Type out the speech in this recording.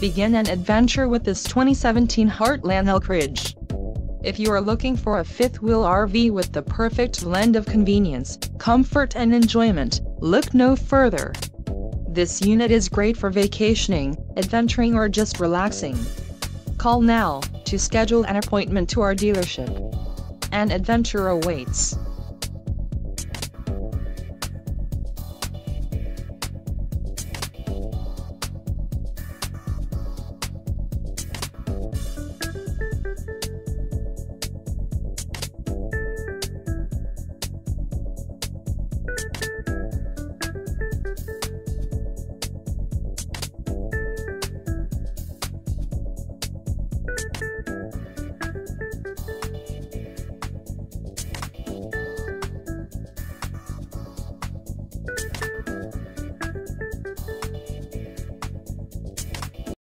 Begin an adventure with this 2017 Heartland Elkridge. If you are looking for a fifth-wheel RV with the perfect blend of convenience, comfort and enjoyment, look no further. This unit is great for vacationing, adventuring or just relaxing. Call now to schedule an appointment to our dealership. An adventure awaits.